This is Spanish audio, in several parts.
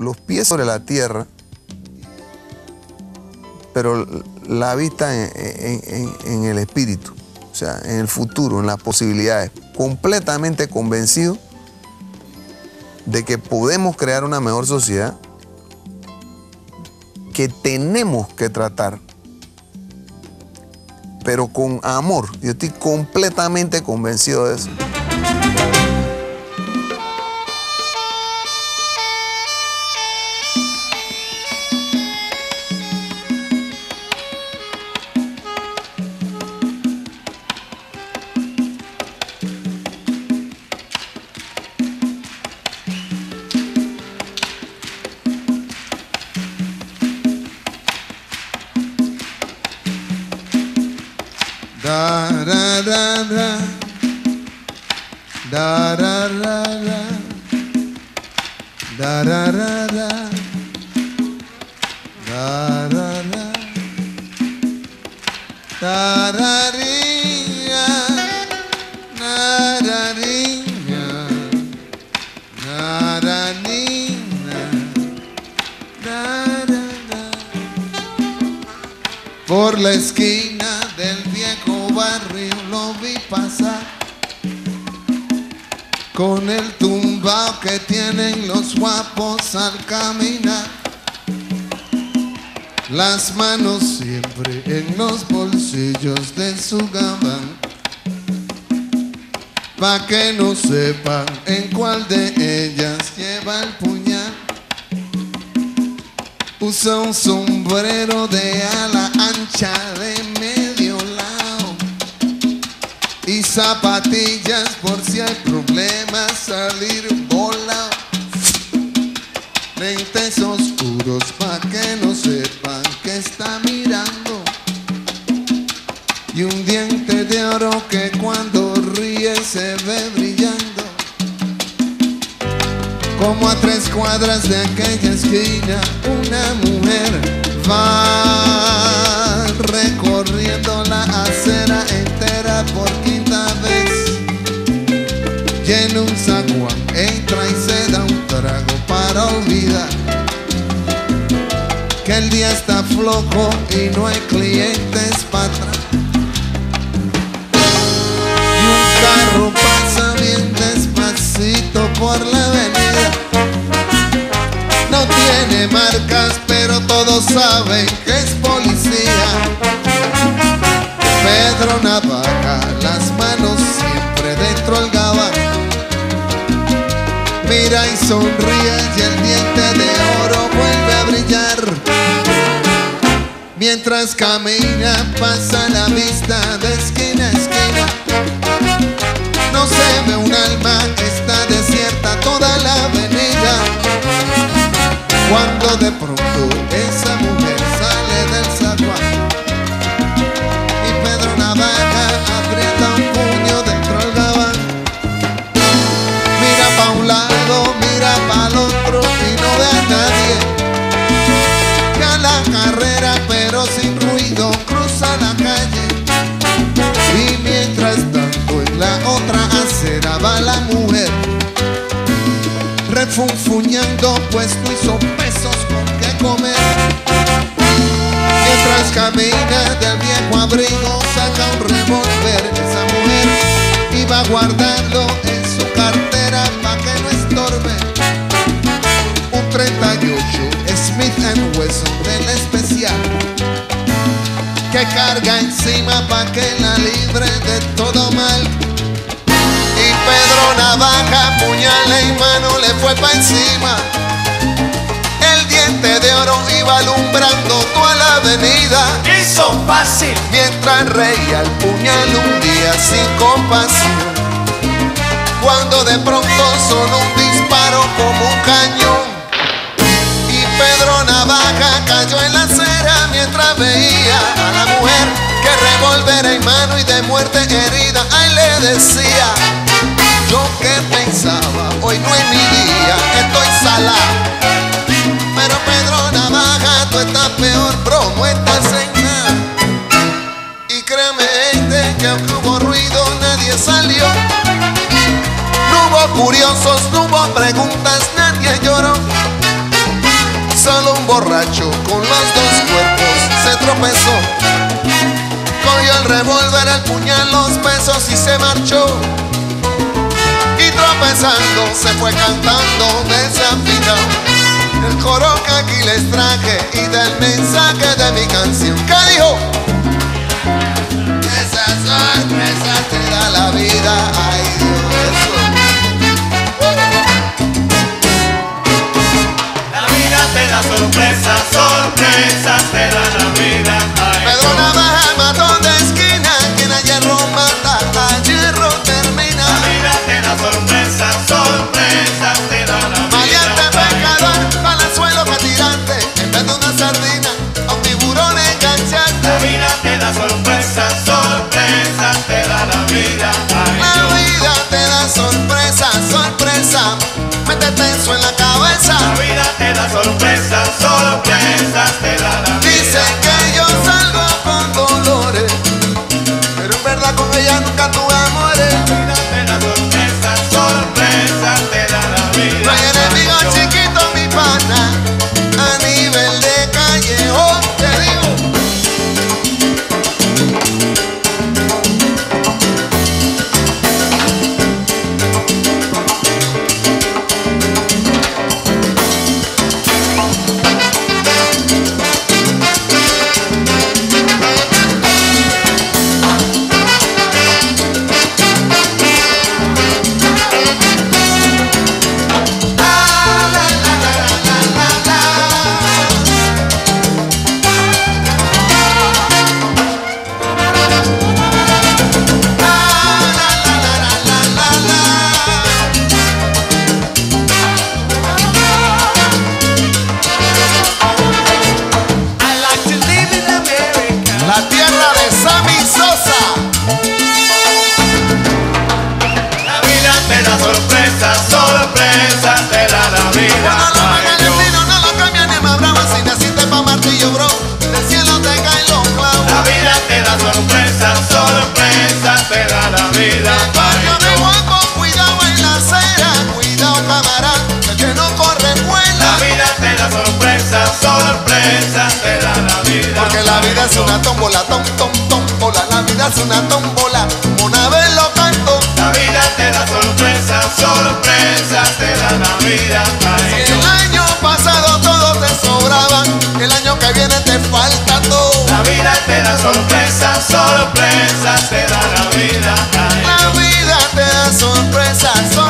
los pies sobre la tierra, pero la vista en, el espíritu, o sea, en el futuro, en las posibilidades, completamente convencido de que podemos crear una mejor sociedad, que tenemos que tratar, pero con amor. Yo estoy completamente convencido de eso. Por la esquina del viejo barrio pasar con el tumbao que tienen los guapos al caminar. Las manos siempre en los bolsillos de su gabán. Pa' que no sepan en cuál de ellas lleva el puñal. Usa un sombrero de ala ancha de y zapatillas por si hay problemas salir volado. Lentes oscuros pa' que no sepan que está mirando y un diente de oro que cuando ríe se ve brillando. Como a tres cuadras de aquella esquina, una mujer va recorriendo la acera entera por vez. Llena un zaguán, entra y se da un trago para olvidar que el día está flojo y no hay clientes para atrás. Y un carro pasa bien despacito por la avenida no tiene marcas, pero todos saben que es policía. Pedro Navaja, las manos siempre Y sonríe y el diente de oro vuelve a brillar. Mientras camina pasa la vista de esquina a esquina. No se ve un alma, está desierta toda la avenida. Cuando de pronto esa mujer sale del zaguán refunfuñando pues no hizo pesos con qué comer. Mientras camina del viejo abrigo saca un revólver, esa mujer iba a guardarlo en su cartera pa' que no estorbe. Un 38 Smith Wesson del especial que carga encima pa' que la pa' encima. El diente de oro iba alumbrando toda la avenida. Hizo fácil. Mientras reía el puñal un día sin compasión. Cuando de pronto sonó un disparo como un cañón. Y Pedro Navaja cayó en la acera mientras veía a la mujer que revolver en mano y de muerte herida. Ahí le decía. Yo que pensaba, hoy no es mi día, estoy sala. Pero Pedro Navaja, tú estás peor, bro, no estás en. Y créeme, gente, que aunque hubo ruido, nadie salió. No hubo curiosos, no hubo preguntas, nadie lloró. Solo un borracho con los dos cuerpos se tropezó. Cogió el revólver, el puñal, los pesos y se marchó. Y tropezando se fue cantando desafinado. El coro que aquí les traje y del mensaje de mi canción. ¿Qué dijo? Esa sorpresa te da sorpresas te da la Valiente vida. ay, pecador, palazuelo que tirante, en vez de una sardina, a un tiburón La engancharte. vida te da sorpresas, sorpresas te da la vida. ay, La vida te da sorpresa, sorpresa, métete eso en la cabeza. La vida te da sorpresas, sorpresas la vida es una tómbola, tom, tom, tómbola. La vida es una tómbola, una vez lo canto. La vida te da sorpresas, sorpresas te da la vida. Si el año pasado todo te sobraba, el año que viene te falta todo. La vida te da sorpresas, sorpresas te da la vida. ay, La vida te da sorpresa, sorpresa.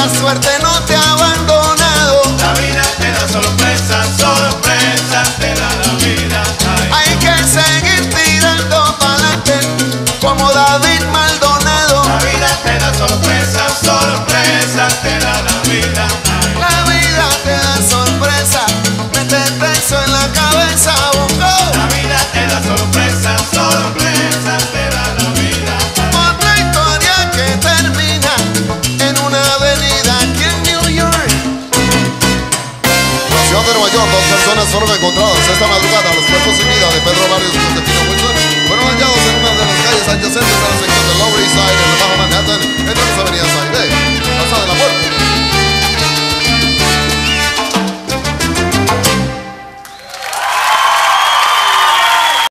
La suerte no te ha abandonado. La vida te da sorpresas, de Nueva York, dos personas fueron encontradas esta madrugada. Los cuerpos sin vida de Pedro Barrios y Josefina Wilson fueron hallados en una de las calles adyacentes a la sección de Lower East Side, en el Bajo Manhattan, entre las avenidas A y B. Casa de la Muerte.